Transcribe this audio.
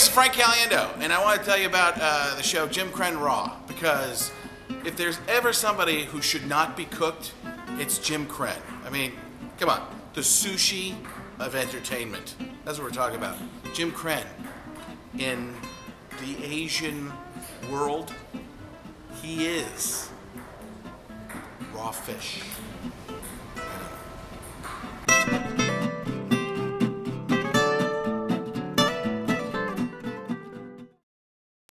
this is Frank Caliendo, and I want to tell you about uh, the show Jim Krenn Raw because if there's ever somebody who should not be cooked, it's Jim Krenn. I mean, come on, the sushi of entertainment. That's what we're talking about. Jim Krenn in the Asian world, he is raw fish.